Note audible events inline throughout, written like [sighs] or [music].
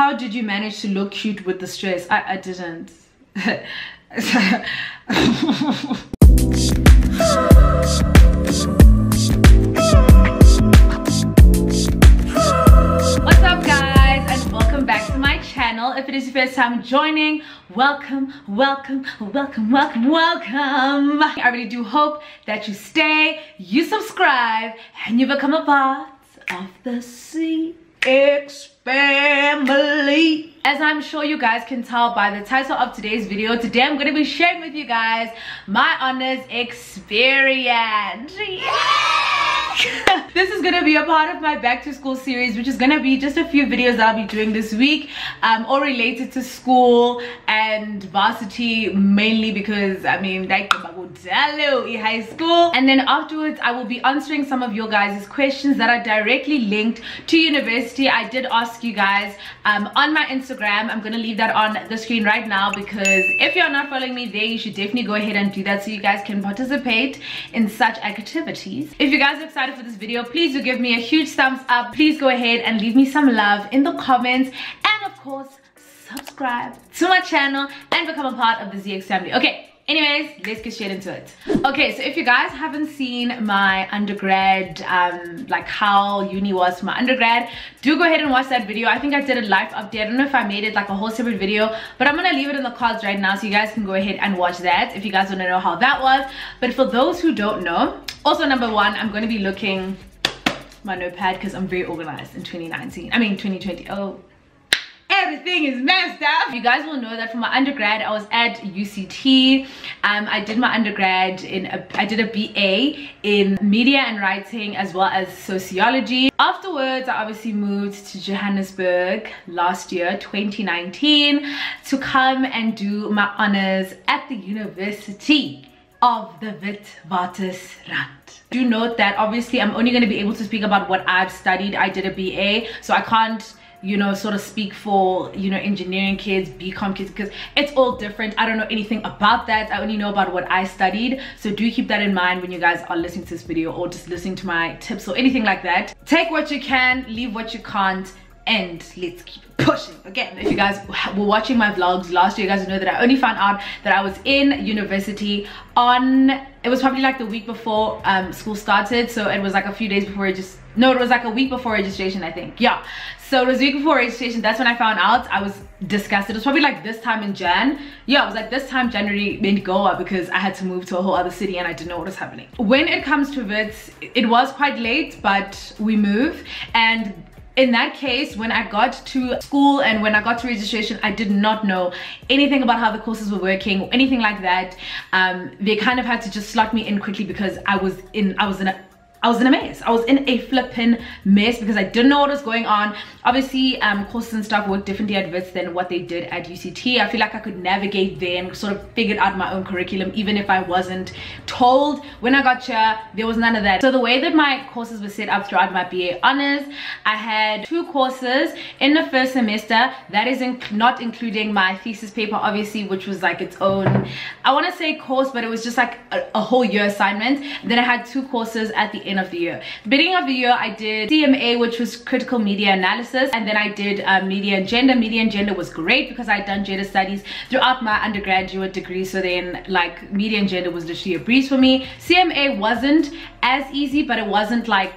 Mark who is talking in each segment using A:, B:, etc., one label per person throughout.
A: how did you manage to look cute with the stress i, I didn't What's up guys and welcome back to my channel. If it is your first time joining, welcome, welcome, welcome, welcome, welcome. I really do hope that you stay, you subscribe, and you become a part of the ZeeX family. As I'm sure you guys can tell by the title of today's video, today I'm going to be sharing with you guys my honors experience. [laughs] this is gonna be a part of my back to school series which is gonna be just a few videos i'll be doing this week um all related to school and varsity mainly because i mean like high school. And then afterwards i will be answering some of your guys questions that are directly linked to university. I did ask you guys um on my instagram. I'm gonna leave that on the screen right now because if you're not following me there you should definitely go ahead and do that so you guys can participate in such activities. If you guys are excited excited for this video please do give me a huge thumbs up. Please go ahead and leave me some love in the comments. And of course subscribe to my channel and become a part of the ZeeX family. Okay anyways let's get straight into it. Okay so if you guys haven't seen my undergrad um like how uni was for my undergrad do go ahead and watch that video. I think i did a live update. I don't know if i made it like a whole separate video but i'm gonna leave it in the cards right now so you guys can go ahead and watch that if you guys want to know how that was. But for those who don't know also number one i'm to be looking my notepad because i'm very organized in 2019 i mean 2020 oh everything is messed up you guys will know that for my undergrad i was at uct um, i did my undergrad in a, i did a ba in media and writing as well as sociology afterwards i obviously moved to johannesburg last year 2019 to come and do my honors at the university of the Witwatersrand. Do note that obviously I'm only going to be able to speak about what I've studied. I did a BA, so I can't you know sort of speak for you know engineering kids bcom kids because it's all different. I don't know anything about that. I only know about what i studied. So do keep that in mind when you guys are listening to this video or just listening to my tips or anything like that. Take what you can leave what you can't and let's keep pushing. Again if you guys were watching my vlogs last year you guys know that i only found out that i was in university on it was probably like the week before um, school started. So it was like a few days before it just no it was like a week before registration i think. Yeah so it was week before registration that's when i found out i was disgusted. It was probably like this time in jan. Yeah it was like this time january in goa because i had to move to a whole other city and i didn't know what was happening. When it comes to wits it was quite late but we move. And in that case when i got to school and when i got to registration i did not know anything about how the courses were working or anything like that. Um, they kind of had to just slot me in quickly because i was in i was in a I was in a mess. I was in a flipping mess because I didn't know what was going on. Obviously, um, courses and stuff work differently at WITS than what they did at UCT. I feel like I could navigate and sort of figured out my own curriculum even if I wasn't told. When I got here, there was none of that. So the way that my courses were set up throughout my BA Honours, I had two courses in the first semester. That is in not including my thesis paper, obviously, which was like its own, I want to say course, but it was just like a, a whole year assignment. Then I had two courses at the end of the year. Beginning of the year, I did CMA, which was critical media analysis, and then I did uh, media and gender. Media and gender was great because I'd done gender studies throughout my undergraduate degree. So then like media and gender was literally a breeze for me. CMA wasn't as easy, but it wasn't like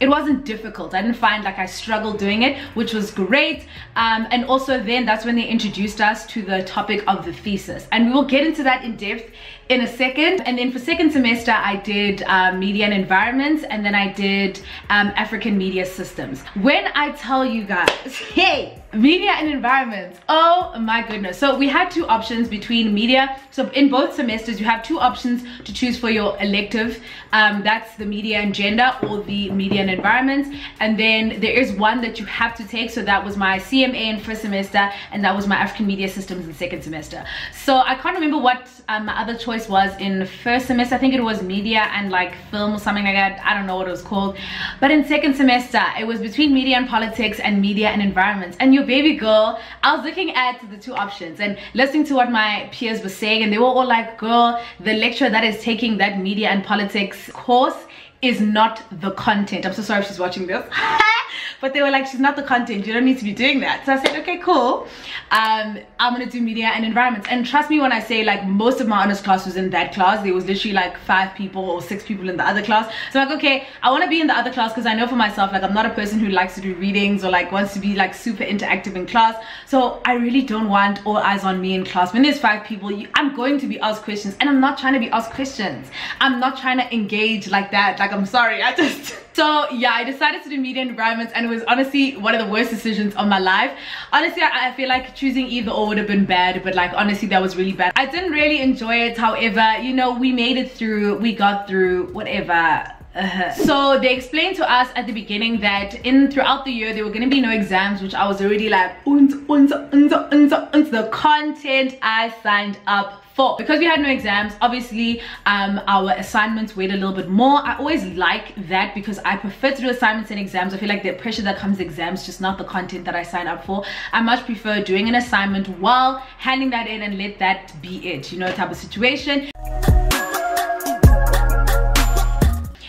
A: it wasn't difficult i didn't find like i struggled doing it which was great um, and also then that's when they introduced us to the topic of the thesis and we will get into that in depth in a second. And then for second semester i did um, media and environments and then i did um, african media systems. When i tell you guys [laughs] hey media and environments oh my goodness. So we had two options between media. So in both semesters you have two options to choose for your elective. Um, that's the media and gender or the media and environments. And then there is one that you have to take. So that was my cma in first semester and that was my african media systems in second semester. So i can't remember what um, my other choice was in first semester i think it was media and like film or something like that i don't know what it was called but in second semester it was between media and politics and media and environments and you baby girl i was looking at the two options and listening to what my peers were saying and they were all like girl the lecturer that is taking that media and politics course is not the content. I'm so sorry if she's watching this. [laughs] but they were like she's not the content. You don't need to be doing that. So i said okay cool. Um, i'm gonna do media and environments. And trust me when i say like most of my honors class was in that class. There was literally like five people or six people in the other class. So I'm like okay i want to be in the other class because i know for myself like i'm not a person who likes to do readings or like wants to be like super interactive in class. So i really don't want all eyes on me in class. When there's five people you, i'm going to be asked questions. And i'm not trying to be asked questions. I'm not trying to engage like that. Like i'm sorry. I just so yeah i decided to do media environments and it was honestly one of the worst decisions of my life. Honestly I, I, feel like choosing either or would have been bad but like honestly that was really bad. I didn't really enjoy it. However you know we made it through we got through whatever uh -huh. So they explained to us at the beginning that in throughout the year there were going to be no exams, which I was already like, unza, unza, unza, unza, unza. the content I signed up for because we had no exams obviously um, our assignments weighed a little bit more i always like that because i prefer to do assignments and exams i feel like the pressure that comes exams just not the content that i sign up for i much prefer doing an assignment while handing that in and let that be it you know type of situation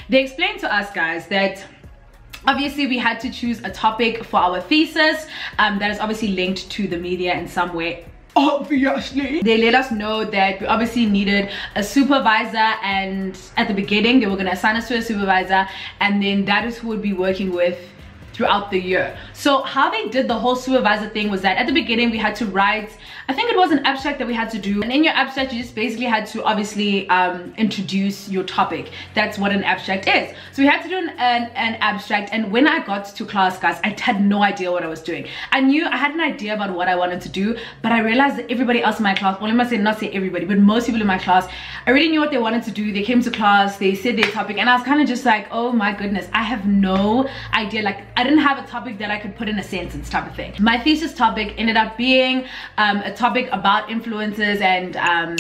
A: they explained to us guys that obviously we had to choose a topic for our thesis um, that is obviously linked to the media in some way. Obviously. They let us know that we obviously needed a supervisor and at the beginning they were going to assign us to a supervisor and then that is who would be working with throughout the year so how they did the whole supervisor thing was that at the beginning we had to write I think it was an abstract that we had to do. And in your abstract you just basically had to obviously um, introduce your topic. That's what an abstract is. So we had to do an, an, an, abstract. And when I got to class guys I had no idea what I was doing. I knew I had an idea about what I wanted to do but I realized that everybody else in my class well I must say not say everybody but most people in my class I really knew what they wanted to do. They came to class they said their topic and I was kind of just like oh my goodness I have no idea. Like I didn't have a topic that I could put in a sentence type of thing. My thesis topic ended up being um, a topic about influencers and um,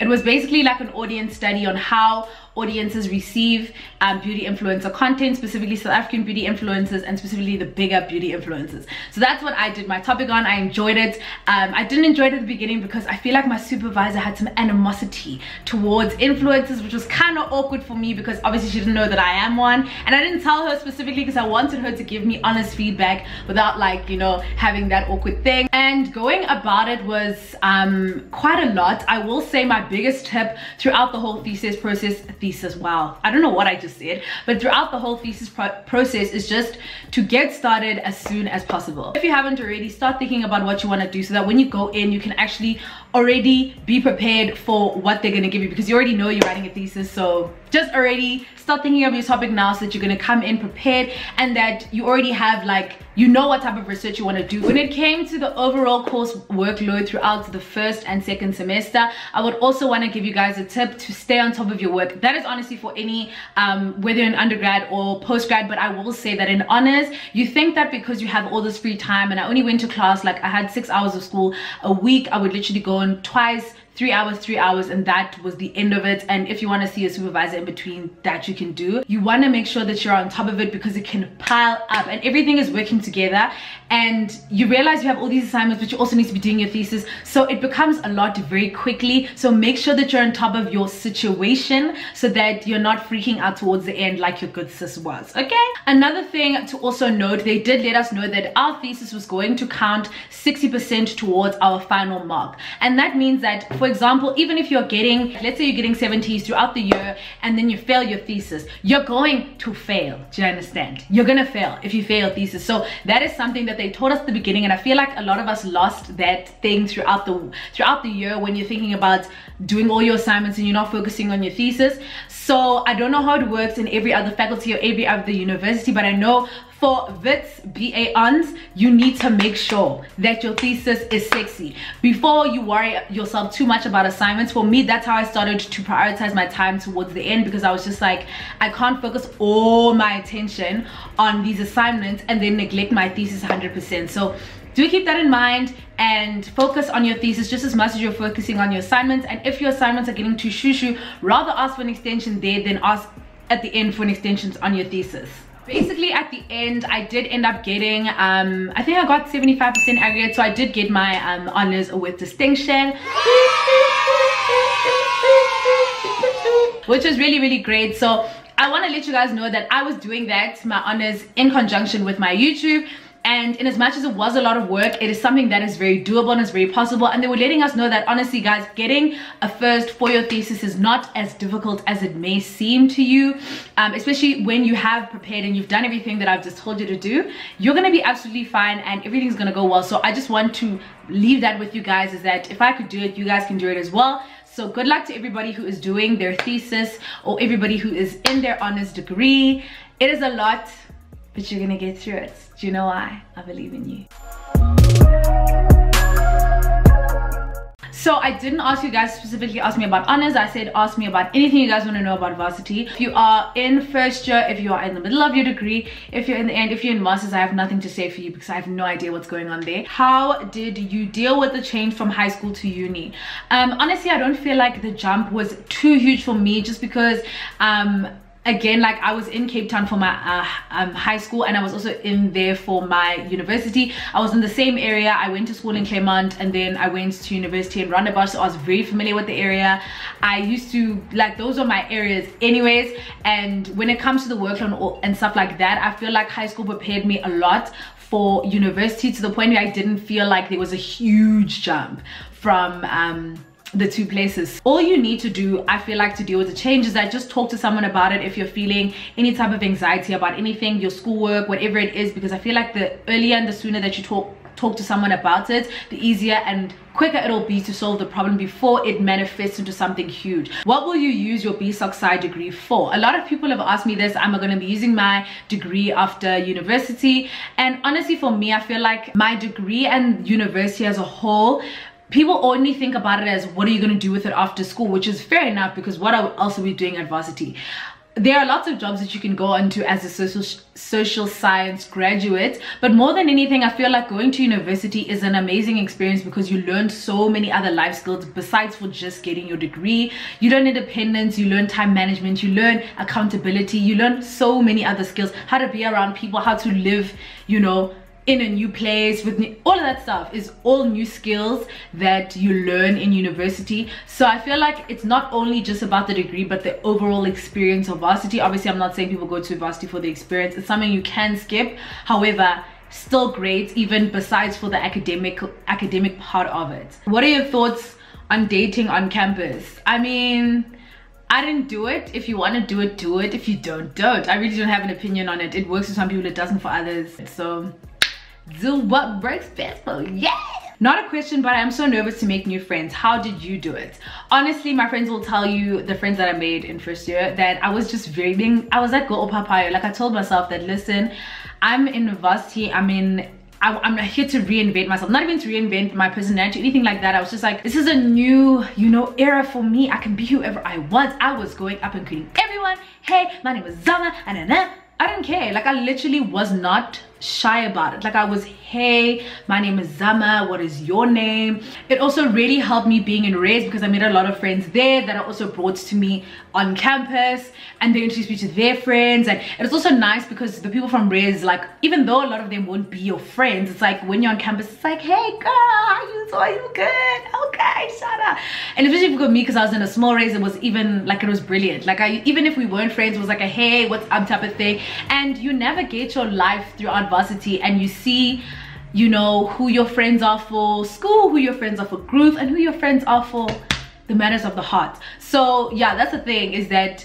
A: it was basically like an audience study on how audiences receive um, beauty influencer content, specifically South African beauty influencers and specifically the bigger beauty influencers. So that's what I did my topic on. I enjoyed it. Um, I didn't enjoy it at the beginning because I feel like my supervisor had some animosity towards influencers, which was kind of awkward for me because obviously she didn't know that I am one. And I didn't tell her specifically because I wanted her to give me honest feedback without like, you know, having that awkward thing. And going about it was um, quite a lot. I will say my biggest tip throughout the whole thesis process, thesis wow i don't know what i just said but throughout the whole thesis pro process is just to get started as soon as possible if you haven't already start thinking about what you want to do so that when you go in you can actually already be prepared for what they're going to give you because you already know you're writing a thesis so just already start thinking of your topic now so that you're going to come in prepared and that you already have like you know what type of research you want to do. When it came to the overall course workload throughout the first and second semester i would also want to give you guys a tip to stay on top of your work. That is honestly for any um, whether in undergrad or postgrad but i will say that in honors you think that because you have all this free time and i only went to class like i had six hours of school a week i would literally go on twice three hours three hours and that was the end of it. And if you want to see a supervisor in between that you can do. You want to make sure that you're on top of it because it can pile up. And everything is working together and you realize you have all these assignments but you also need to be doing your thesis. So it becomes a lot very quickly. So make sure that you're on top of your situation so that you're not freaking out towards the end like your good sis was okay? Another thing to also note they did let us know that our thesis was going to count 60 percent towards our final mark. And that means that for example even if you're getting let's say you're getting 70s throughout the year and then you fail your thesis you're going to fail. Do you understand? You're gonna fail if you fail thesis. So that is something that they taught us the beginning and i feel like a lot of us lost that thing throughout the throughout the year when you're thinking about doing all your assignments and you're not focusing on your thesis so i don't know how it works in every other faculty or every other university but i know for Wits BA Honours, you need to make sure that your thesis is sexy before you worry yourself too much about assignments. For me, that's how I started to prioritize my time towards the end because I was just like, I can't focus all my attention on these assignments and then neglect my thesis 100%. So do keep that in mind and focus on your thesis just as much as you're focusing on your assignments. And if your assignments are getting too shoo shoo rather ask for an extension there than ask at the end for an extension on your thesis. Basically at the end i did end up getting um i think i got 75 percent aggregate so i did get my um honors with distinction. Which was really really great. So I want to let you guys know that I was doing that, my honors, in conjunction with my YouTube and in as much as it was a lot of work it is something that is very doable and is very possible. And they were letting us know that honestly guys getting a first for your thesis is not as difficult as it may seem to you. Um, especially when you have prepared and you've done everything that I've just told you to do you're gonna be absolutely fine and everything's gonna go well. So I just want to leave that with you guys is that if I could do it you guys can do it as well. So good luck to everybody who is doing their thesis or everybody who is in their honors degree. It is a lot but you're gonna get through it. Do you know why? I believe in you. So I didn't ask you guys specifically ask me about honors. I said ask me about anything you guys want to know about varsity. If you are in first year, if you are in the middle of your degree, if you're in the end, if you're in masters, I have nothing to say for you because I have no idea what's going on there. How did you deal with the change from high school to uni? Um, honestly, I don't feel like the jump was too huge for me just because um, again like i was in cape town for my uh, um, high school and i was also in there for my university. I was in the same area. I went to school in claremont and then i went to university in rondebosch so i was very familiar with the area. I used to like those are my areas anyways and when it comes to the workload and stuff like that i feel like high school prepared me a lot for university to the point where i didn't feel like there was a huge jump from um the two places. All you need to do i feel like to deal with the change is that just talk to someone about it if you're feeling any type of anxiety about anything your schoolwork whatever it is because i feel like the earlier and the sooner that you talk talk to someone about it the easier and quicker it'll be to solve the problem before it manifests into something huge. What will you use your BSOC degree for? A lot of people have asked me this i'm going to be using my degree after university? And honestly for me i feel like my degree and university as a whole people only think about it as what are you going to do with it after school which is fair enough because what I also be doing at varsity there are lots of jobs that you can go into as a social social science graduate but more than anything i feel like going to university is an amazing experience because you learn so many other life skills besides for just getting your degree. You learn independence you learn time management you learn accountability you learn so many other skills how to be around people how to live you know in a new place with new, all of that stuff is all new skills that you learn in university so i feel like it's not only just about the degree but the overall experience of varsity obviously i'm not saying people go to varsity for the experience it's something you can skip however still great even besides for the academic academic part of it what are your thoughts on dating on campus i mean I didn't do it. If you want to do it, do it. If you don't, don't. I really don't have an opinion on it. It works for some people, it doesn't for others. So do what works best for yeah. Not a question but i'm so nervous to make new friends. How did you do it? Honestly my friends will tell you the friends that i made in first year that i was just very being i was like go papaya. Like i told myself that listen i'm in university. I'm in I, am here to reinvent myself. Not even to reinvent my personality anything like that. I was just like this is a new you know era for me. I can be whoever i want. I was going up and greeting everyone. Hey my name is zama. And I didn't care. Like I literally was not shy about it. Like I was hey my name is Zama. What is your name? It also really helped me being in res because I made a lot of friends there that I also brought to me on campus and they introduced me to their friends. And it was also nice because the people from res like even though a lot of them won't be your friends it's like when you're on campus it's like hey girl how you are you good? Okay and especially for me because I was in a small race it was even like it was brilliant. Like I even if we weren't friends it was like a hey what's up? type of thing. And you navigate your life throughout varsity and you see you know who your friends are for school who your friends are for group and who your friends are for the matters of the heart. So yeah that's the thing is that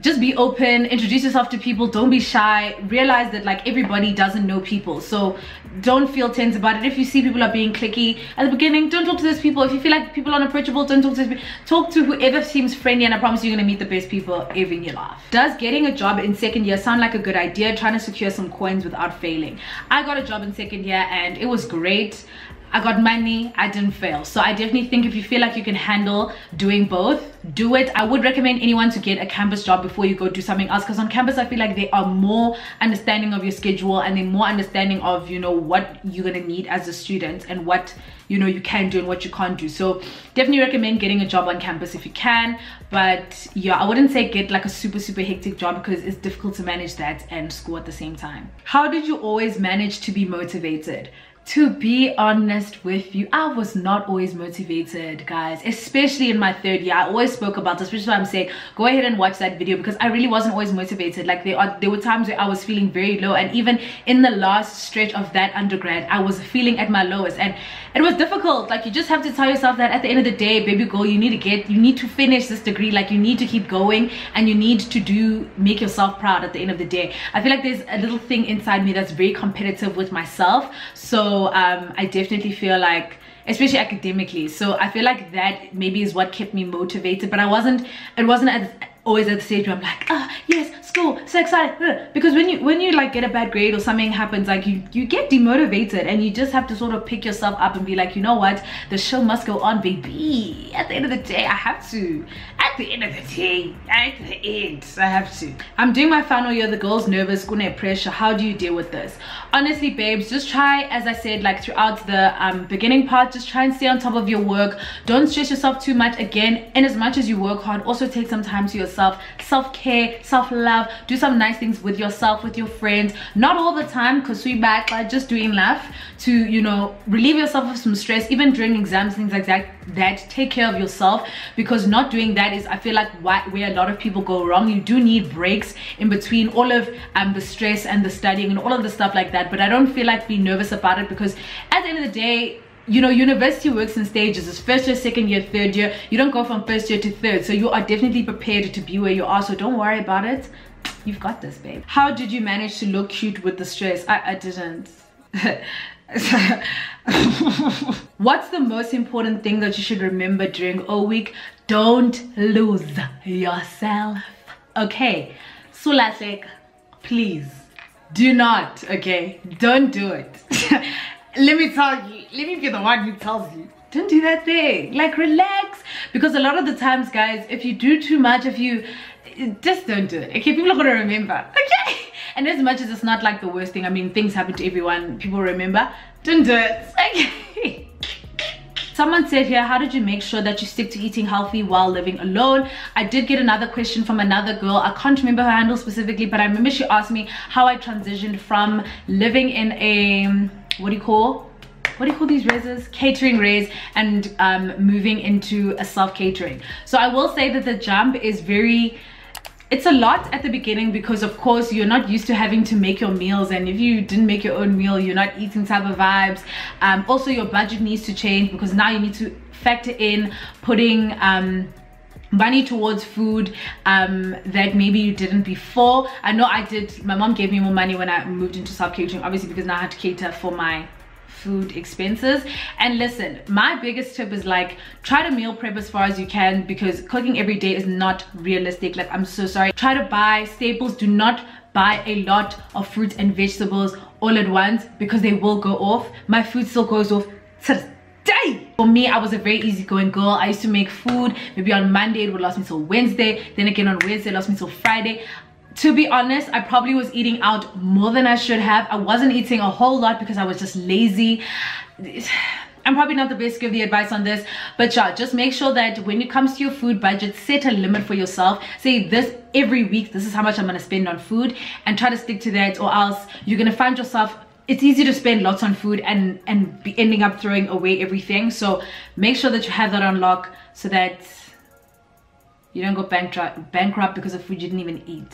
A: just be open introduce yourself to people don't be shy realize that like everybody doesn't know people. So don't feel tense about it. If you see people are being clicky at the beginning don't talk to those people. If you feel like people are unapproachable don't talk to those people. Talk to whoever seems friendly and i promise you're gonna meet the best people ever in your life. Does getting a job in second year sound like a good idea? Trying to secure some coins without failing. I got a job in second year and it was great I got money, I didn't fail. So I definitely think if you feel like you can handle doing both, do it. I would recommend anyone to get a campus job before you go do something else because on campus I feel like they are more understanding of your schedule and they're more understanding of, you know, what you're going to need as a student and what, you know, you can do and what you can't do. So definitely recommend getting a job on campus if you can. But yeah, I wouldn't say get like a super, super hectic job because it's difficult to manage that and school at the same time. How did you always manage to be motivated? To be honest with you i was not always motivated guys. Especially in my third year i always spoke about this which is why i'm saying go ahead and watch that video because i really wasn't always motivated. Like there are there were times where i was feeling very low and even in the last stretch of that undergrad i was feeling at my lowest. And it was difficult. Like you just have to tell yourself that at the end of the day baby girl you need to get you need to finish this degree. Like you need to keep going and you need to do make yourself proud at the end of the day. I feel like there's a little thing inside me that's very competitive with myself. So um, I definitely feel like especially academically. So I feel like that maybe is what kept me motivated but I wasn't it wasn't as always at the stage where I'm like, ah, oh, yes, school, so excited. Because when you when you like get a bad grade or something happens, like you you get demotivated and you just have to sort of pick yourself up and be like, you know what, the show must go on, baby. At the end of the day, I have to. The end of the day, at the end, I have to. I'm doing my final year. The girl's nervous, gonna pressure. How do you deal with this? Honestly, babes, just try, as I said, like throughout the um, beginning part, just try and stay on top of your work. Don't stress yourself too much. Again, and as much as you work hard, also take some time to yourself self-care self-love do some nice things with yourself with your friends not all the time because we back but just doing enough to you know relieve yourself of some stress even during exams things like that that take care of yourself because not doing that is i feel like where a lot of people go wrong you do need breaks in between all of um the stress and the studying and all of the stuff like that but i don't feel like being nervous about it because at the end of the day you know university works in stages. It's first year second year third year. You don't go from first year to third. So you are definitely prepared to be where you are. So don't worry about it. You've got this babe. How did you manage to look cute with the stress? I, I didn't. [laughs] What's the most important thing that you should remember during O week don't lose yourself. Okay like please do not okay don't do it. [laughs] Let me tell you let me be the one who tells you don't do that thing. Like relax because a lot of the times guys if you do too much if you just don't do it okay? People are gonna remember okay? [laughs] And as much as it's not like the worst thing i mean things happen to everyone people remember don't do it [laughs] okay Someone said here, how did you make sure that you stick to eating healthy while living alone? I did get another question from another girl. I can't remember her handle specifically, but I remember she asked me how I transitioned from living in a, what do you call? what do you call these raises catering raise and um, moving into a self catering so i will say that the jump is very it's a lot at the beginning because of course you're not used to having to make your meals. And if you didn't make your own meal you're not eating type of vibes. Um, also your budget needs to change because now you need to factor in putting um, money towards food um, that maybe you didn't before. I know i did. My mom gave me more money when i moved into self catering obviously because now i had to cater for my food expenses. And listen my biggest tip is like try to meal prep as far as you can because cooking every day is not realistic. Like i'm so sorry. Try to buy staples. Do not buy a lot of fruits and vegetables all at once because they will go off. My food still goes off day for me i was a very easygoing girl. I used to make food. Maybe on monday it would last me till wednesday. Then again on wednesday it last me till friday to be honest i probably was eating out more than i should have. I wasn't eating a whole lot because i was just lazy. [sighs] I'm probably not the best to give the advice on this but yeah just make sure that when it comes to your food budget set a limit for yourself. Say this every week this is how much i'm going to spend on food and try to stick to that or else you're going to find yourself it's easy to spend lots on food and and be ending up throwing away everything. So make sure that you have that on lock so that you don't go bankrupt bankrupt because of food you didn't even eat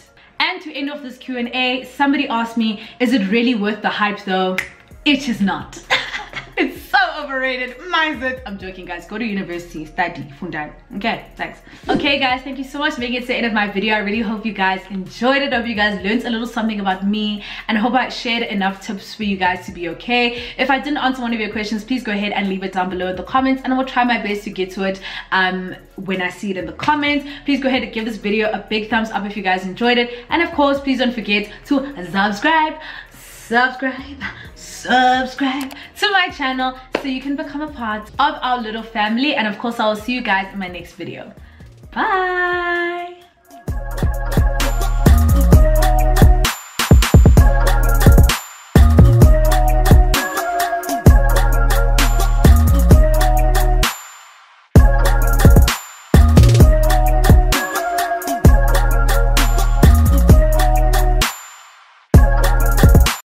A: and to end off this Q&A, somebody asked me, is it really worth the hype though? It is not. [laughs] so overrated mindset i'm joking guys. Go to university study fundan okay thanks. Okay guys thank you so much for making it to the end of my video. I really hope you guys enjoyed it. I hope you guys learned a little something about me and i hope i shared enough tips for you guys to be okay. If i didn't answer one of your questions please go ahead and leave it down below in the comments and i will try my best to get to it um when i see it in the comments. Please go ahead and give this video a big thumbs up if you guys enjoyed it. And of course please don't forget to subscribe subscribe subscribe to my channel so you can become a part of our little family. And of course i will see you guys in my next video. Bye